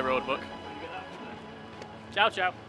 Road book. Ciao, ciao.